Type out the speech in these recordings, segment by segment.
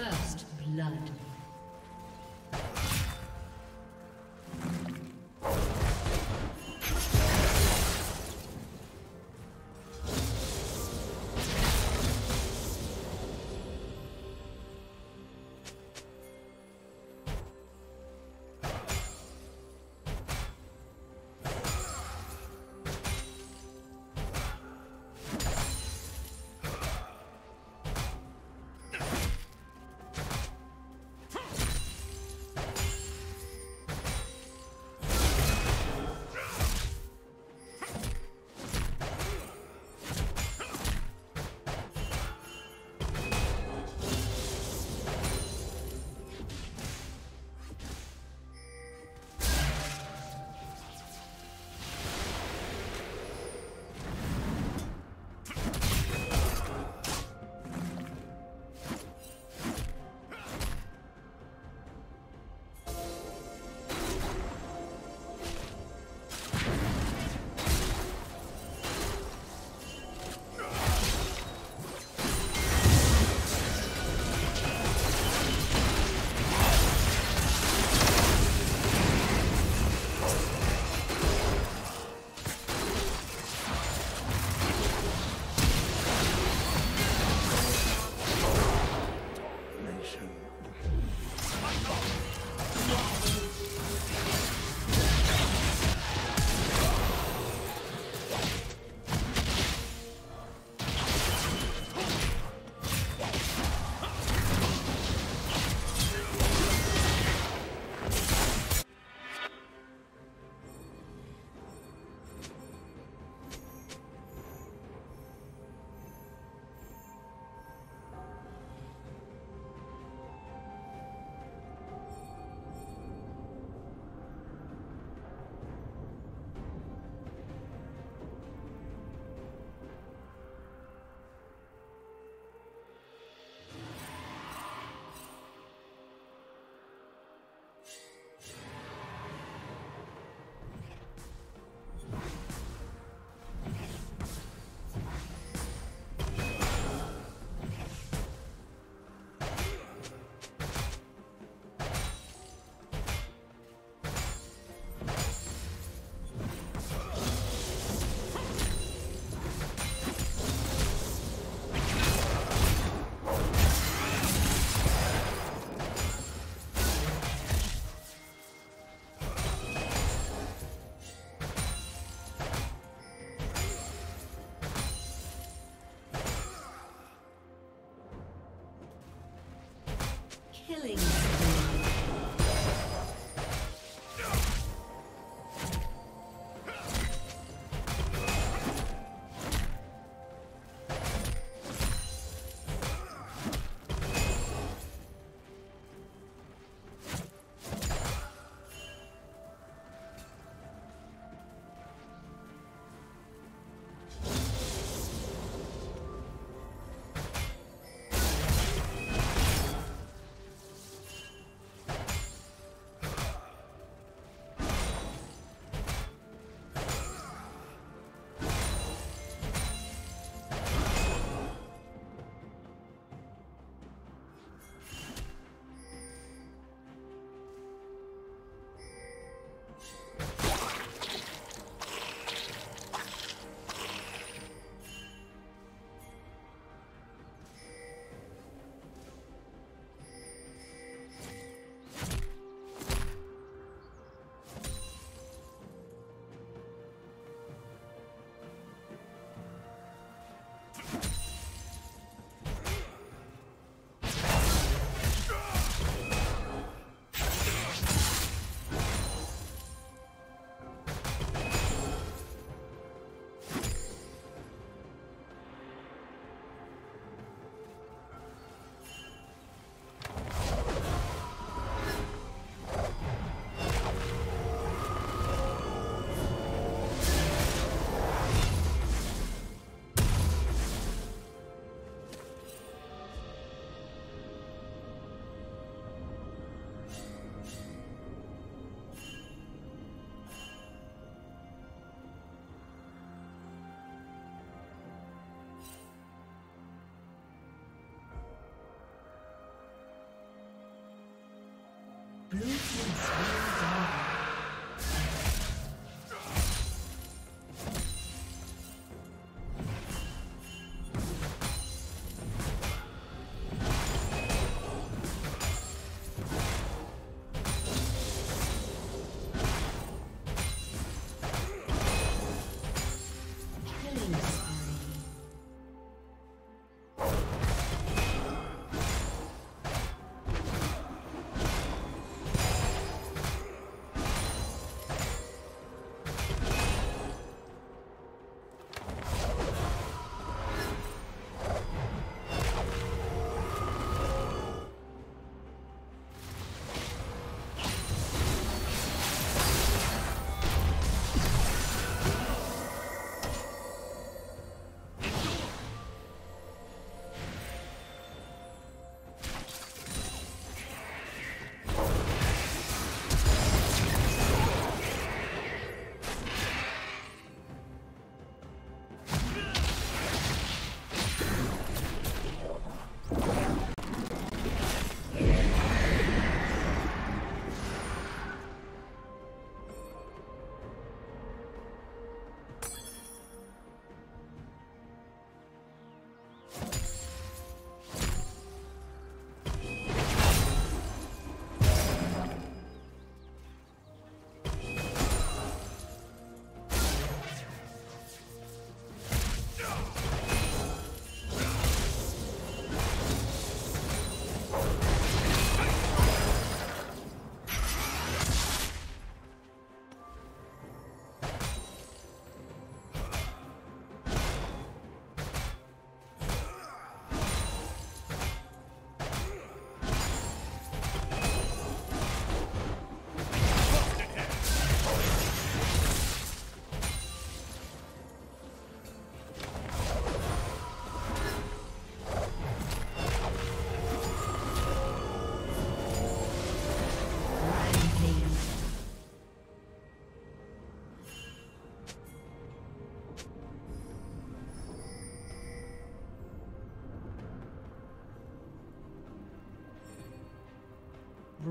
First blood. Killing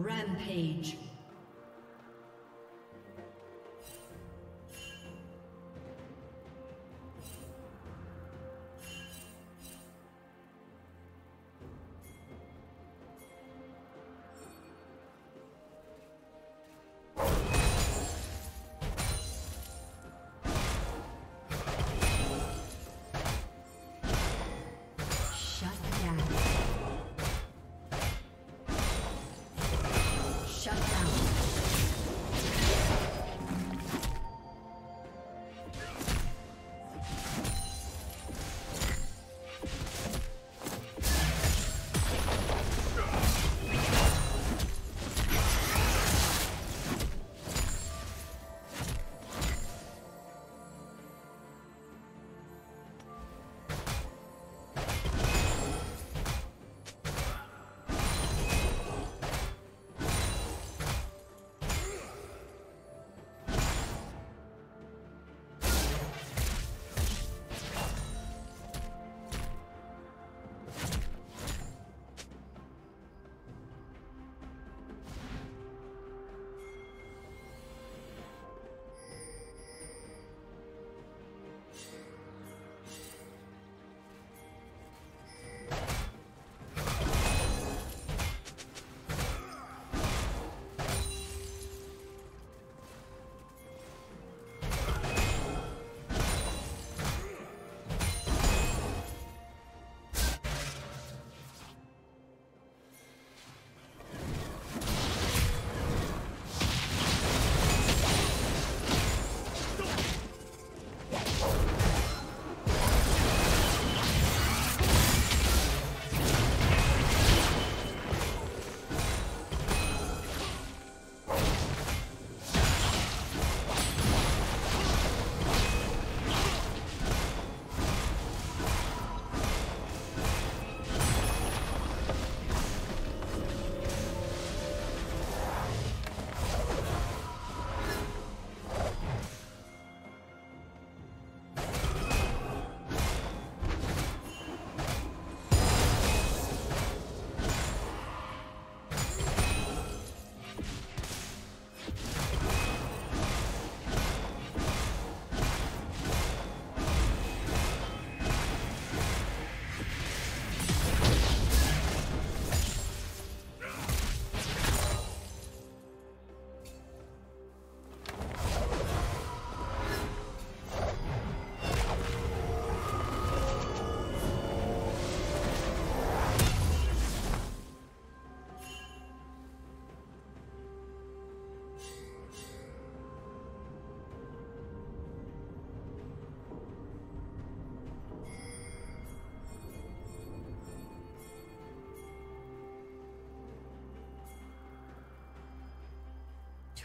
Rampage.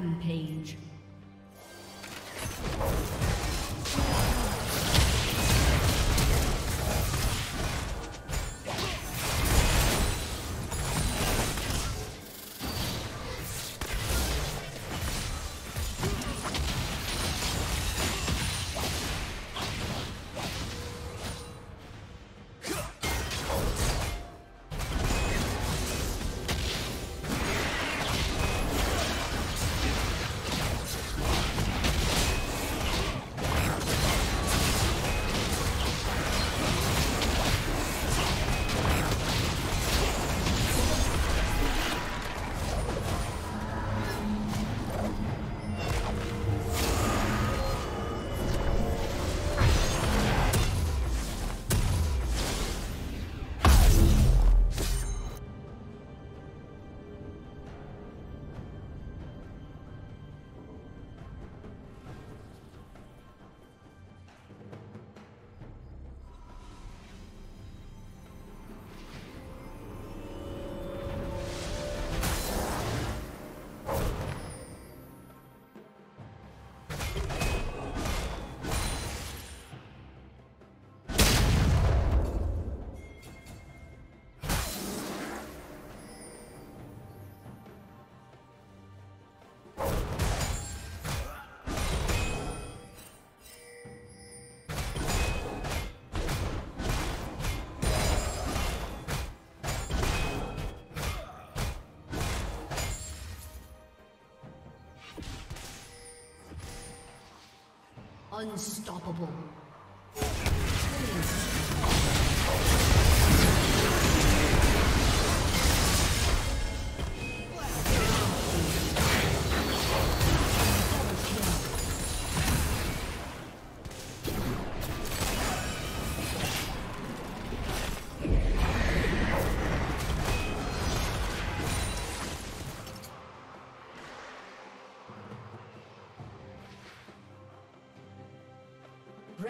Rampage. Unstoppable.